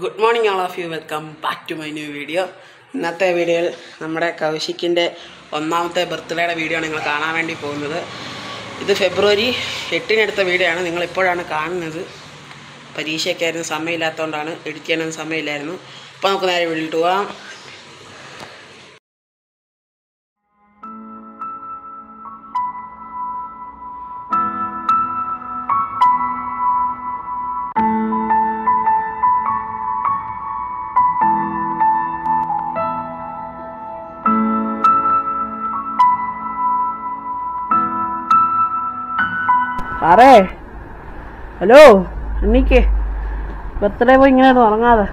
Good morning all of you welcome back to my new video ഇന്നത്തെ വീഡിയോയിൽ നമ്മുടെ കൗശിക്കിന്റെ ഒന്നാമത്തെ ബർത്ത്ഡേയുടെ വീഡിയോ ആണ് നിങ്ങൾ കാണാൻ വേണ്ടി പോകുന്നത്. ഇത് ഫെബ്രുവരി എട്ടിനെടുത്ത വീഡിയോ ആണ്. നിങ്ങളിപ്പോഴാണ് കാണുന്നത്. പരീക്ഷയൊക്കെ ആയിരുന്നു. സമയമില്ലാത്തതുകൊണ്ടാണ്. എഡിറ്റ് ചെയ്യാനൊന്നും സമയമില്ലായിരുന്നു. അപ്പോൾ നമുക്ക് നേരെ വീട്ടിൽ പോവാം സാറേ? ഹലോ എണ്ണിക്ക്. ബർത്ത്ഡേ പോയി ഇങ്ങനെ ഉറങ്ങാതെ?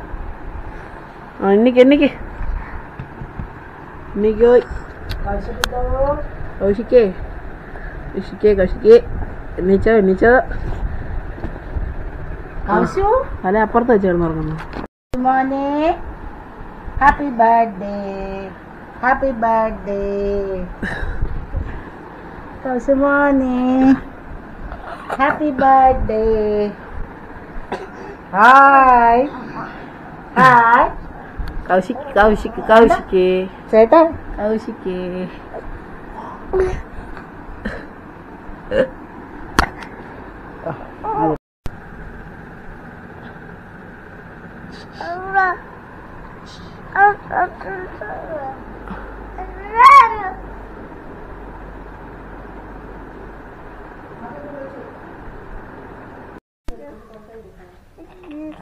ആ എണ്ണിക്ക് എണ്ണിക്ക്. എണ്ണിക്ക് പോയി. കൗശിക്കേ. കൗശിക്കേ കൗശിക്കേ. എണ്ണിച്ചോ എണ്ണിച്ചോ. അല്ല അപ്പുറത്ത് വെച്ചാണ് ഉറങ്ങുന്നു. മോനെ happy birthday. Happy birthday. കൗസുമോനെ happy birthday hi hi Kaushik Kaushik കൗശിക്കേ ചേട്ടാ കൗശിക്കേ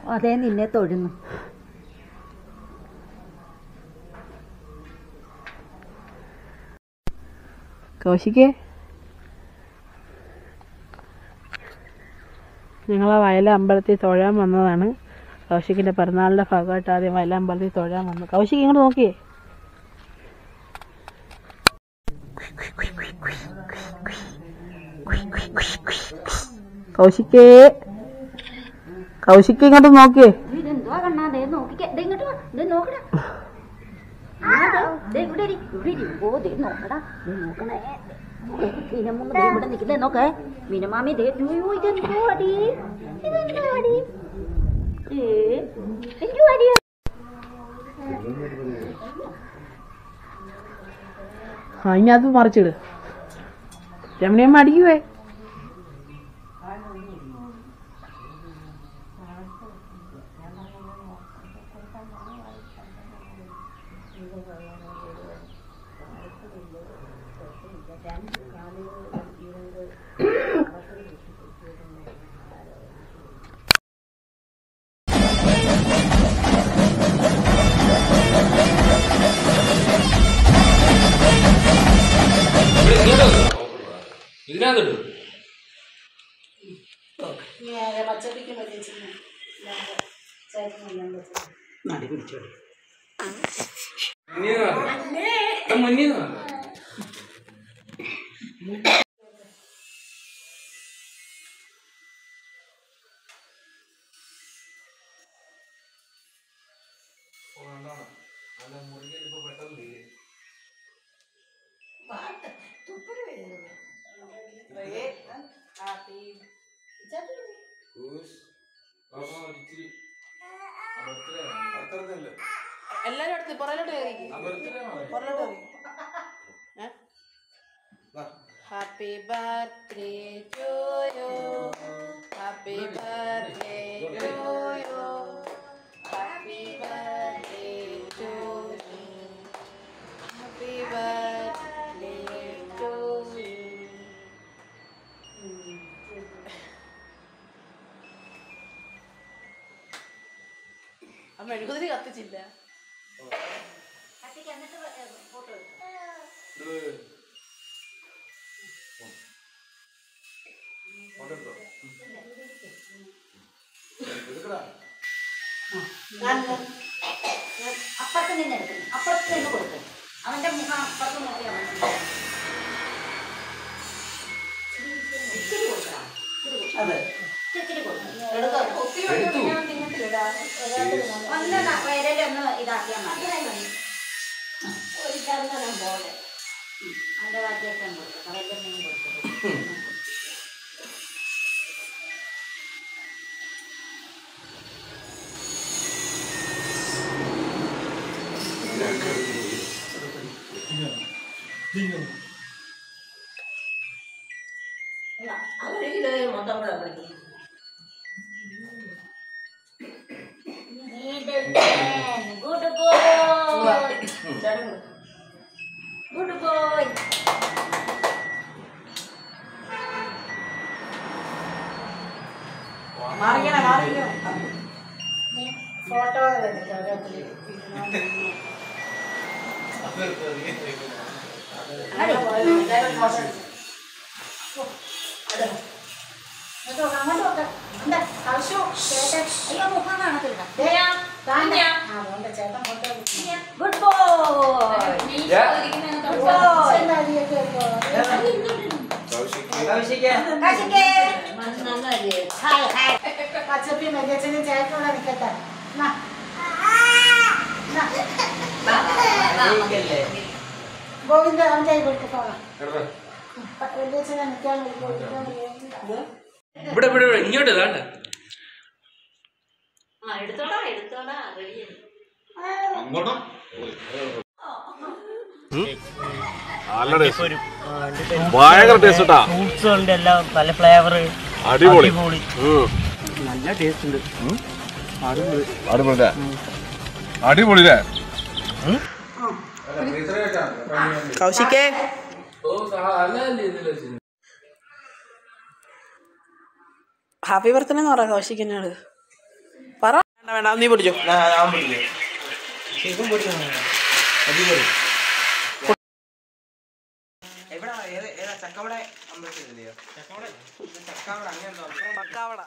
അതെ നിന്നെ തൊഴുന്നു. കൗശിക്കേ ഞങ്ങൾ വയല അമ്പലത്തിൽ തൊഴാൻ വന്നതാണ്. കൗശിക്കിന്റെ പിറന്നാളിന്റെ ഭാഗമായിട്ട് ആദ്യം വയല അമ്പലത്തിൽ തൊഴാൻ വന്നു. കൗശിക്ക് ഇങ്ങോട്ട് നോക്കിയേ. കൗശിക്കേ കൗശിക്ക് ഇങ്ങോട്ട് നോക്കിയേ. ഇനി കണ്ണാ മറിച്ചിട്. രമണിയമ്മ ദേ ഇങ്ങോട്ട് വാ ദേ നോക്കടാ ആ, ദേ, ദേ ഇവിടെ ഇരി, ഇവിടെ ഇരി. ഓ ദേ നോക്കടാ ദേ നോക്കണേ മീനമ്മ ദേ ഇവിടെ നിൽക്കുന്നേ നോക്കേ മീനമാമി ദേ അയ്യോ ഇതെന്തോ അടി ഇതെന്തോ അടി ഏ എന്തോ അടി ആ ഇനി അത് മറിച്ചിട് രമണിയമ്മ അടിക്കുവേ ഇതിനകത്തിട്ടു നടി പിടിച്ചോടി Там не надо. പുറകിലോട്ട് കയറി. പുറകിലോട്ട് കയറി happy birthday to you happy birthday to you happy birthday to you happy birthday to you ആ മെഴുകുതിരി കത്തിച്ചില്ല. അപ്പുറത്ത് നിന്ന് എടുക്കുന്നു അപ്പുറത്ത് നിന്ന് കൊടുക്കണം അവന്റെ മുഖം അപ്പുറത്ത് നോക്കിയാൽ മതി ഇച്ചിരി കൊടുക്കണം ഇച്ചിരി കൊടുക്കണം ഒന്ന് വയലിലൊന്ന് ഇതാക്കിയാൽ മതി ഒരു പോലെ അതിന്റെ വാദ്യൊക്കെ കൊടുക്കും വയലിൽ കൊടുക്കും. Good boy. Good boy. മാറിക്കണേ മാറിക്കണേ ഫോട്ടോ അങ്ങോട്ട് നോക്ക്. എന്താ? ആവശ്യം? ചേട്ടൻ. അയ്യോ മുഖം കാണത്തില്ല ഗുഡ് ചേട്ടനോടെ നിൽക്കട്ടെ. എന്നാ. ഗോവിന്ദ അവന്റെ കൈ കൊടുത്ത് പോകാം. വലിയച്ഛനെ നിൽക്കാൻ വിളിക്കും ഇവിടെ ഇവിടെ ഇവിടെ. ഇങ്ങോട്ട് ഇതാണ്ട് ആ എടുത്തോടാ എടുത്തോടാ റെഡി നല്ല ഭയങ്കര ടേസ്റ്റ് കേട്ടാ ഫ്രൂട്ട്സ് ഉണ്ട് എല്ലാം പല ഫ്ലേവർ അടിപൊളി. നല്ല ടേസ്റ്റ് ഉണ്ട്. അടിപൊളി. അടിപൊളി കൗശിക്കേ. ഹാപ്പി ബർത്ത്ഡേ എന്ന് പറയാം കൗശിക്കിനോട് വേണ്ട നീ പിടിച്ചോ. പക്കാവട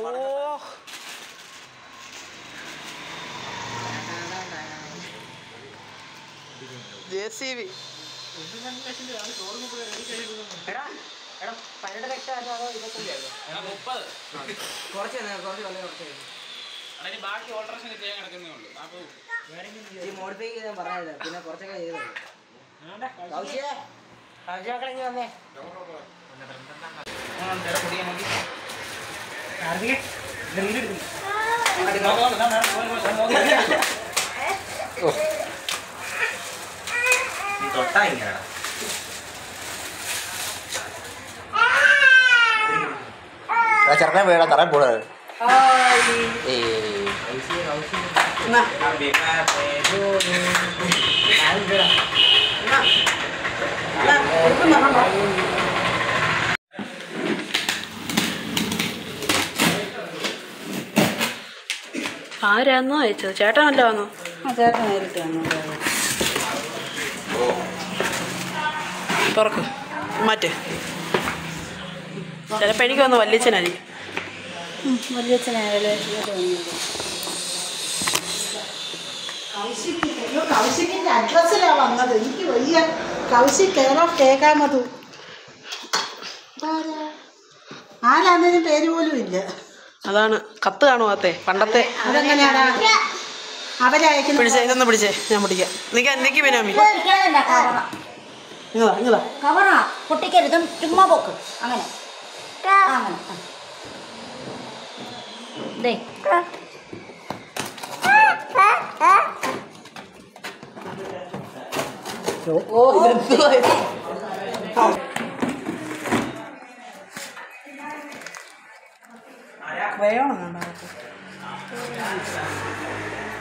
ഓ. J C B. ചെറുക്കൻ കുറച്ചൊക്കെ തറ പോണത് എന്നാ എന്നാ, കൊടുക്കുന്നോ? ആരാന്നോ അയച്ചത് ചേട്ടനല്ലോ വന്നോ ആ ചേട്ടൻ നേരിട്ട് വന്നു. തുറക്ക്. മാറ്റ്. ചിലപ്പോൾ എനിക്ക് വന്ന് വല്യച്ഛനായിരിക്കും. വലിയച്ഛനായാലും കൗശിക്ക് അയ്യോ കൗശിക്കിന്റെ അഡ്രസ്സിലാ വന്നത്. എനിക്ക് വലിയ കൗശിക് കെയർ ഓഫ് ആരാന്നതിന് പേര് പോലും ഇല്ല. അതാണ്. കത്ത് കാണുവാത്തെ പണ്ടത്തെ. അതെങ്ങനെയാണ് അവരയക്കുന്ന പിടിച്ചേ ഇതൊന്ന് പിടിച്ചേ. ഞാൻ പിടിക്കാം. നിക്ക് എന്തൊക്കെ ബിനാമി കവറ. പൊട്ടിക്കരുതും ചുമ്മാ പോക്ക്. അങ്ങനെ. ആ, അങ്ങനെ. ദേ ഓ? ക്രയോൺ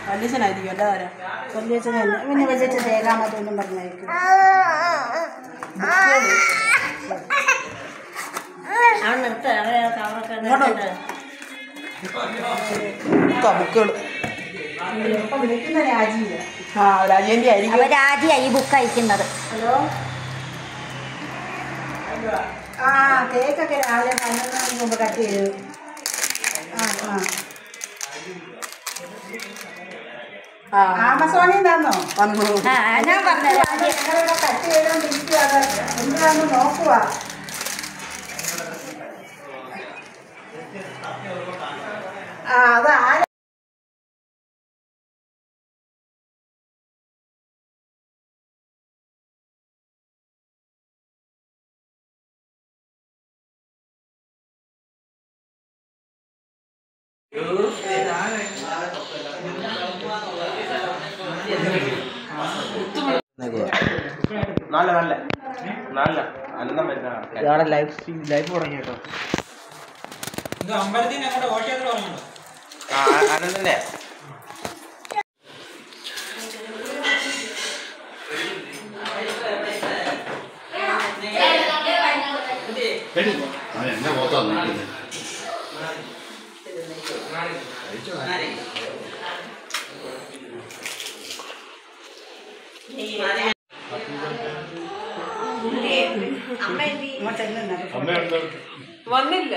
വല്യച്ഛനായിരിക്കും അല്ല ആരാ വലിയച്ഛനല്ല പിന്നെ വലിയച്ഛൻ കേൾക്കാമതൊന്നും പറഞ്ഞേക്കും അവിടെ നിർത്ത. അവരെ കവറൊക്കെ ബുക്കുകൾ ആ രാജേന്ദ്ര ആയിരിക്കും. അവരാദ്യമായി ഈ ബുക്ക് അയക്കുന്നത്. ഹലോ? ആ കേക്കൊക്കെ രാവിലെ പതിനൊന്ന് മണിക്ക് മുമ്പ് കട്ട് ചെയ്തു ആ ആമസോണിൽ നിന്നാന്നോ? വന്നു. ആ ഞാൻ പറഞ്ഞു ഞങ്ങളിവിടെ കട്ട് ചെയ്തോണ്ടിരിക്കുകയാണ് എന്താന്ന് നോക്കുക അത് ആരാ? നല്ല നല്ല നല്ല അനന്തം വരുന്ന ലൈഫ് സ്ട്രീം ലൈഫ് തുടങ്ങി കേട്ടോ. അനന്തന്റെ വന്നില്ല.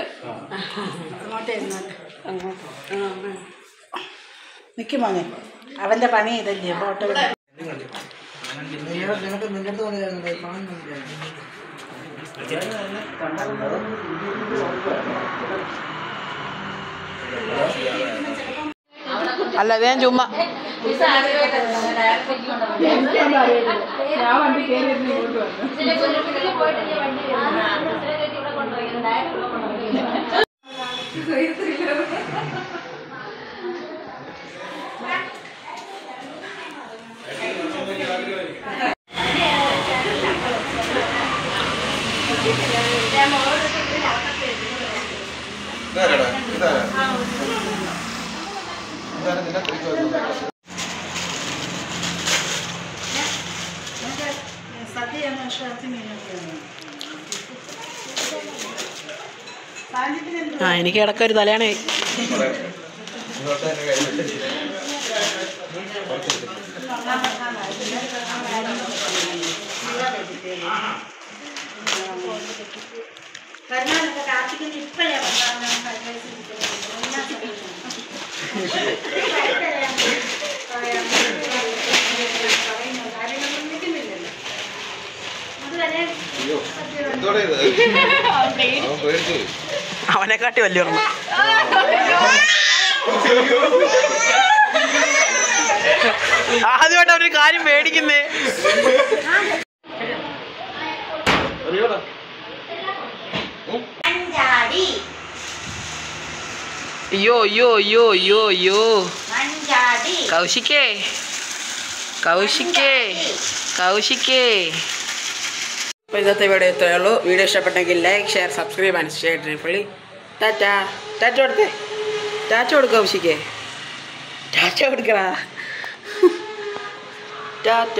നിൽക്കും മോനെ. അവന്റെ പണി ഇതല്ലേ ഫോട്ടോ അല്ല ഞാൻ ചുമ്മാ. ആ എനിക്ക് ഇടയ്ക്ക് ഒരു തലയാണേ. അവനെക്കാട്ടി വലിയ ഓർമ്മ ആദ്യമായിട്ട് അവനൊരു കാര്യം മേടിക്കുന്നേ. അയ്യോ അയ്യോ അയ്യോ അയ്യോ അയ്യോ. കൗശിക്കേ. കൗശിക്കേ. കൗശിക്കേ. അപ്പോൾ ഇന്നത്തെ വീഡിയോ എത്രയുള്ളൂ വീഡിയോ ഇഷ്ടപ്പെട്ടെങ്കിൽ like share subscribe and share പുള്ളി ടാറ്റ ടാറ്റ കൊടുത്തേ. ടാറ്റ കൊടുക്ക കൗശിക്കേ. ടാറ്റ കൊടുക്കടാ. ടാറ്റ.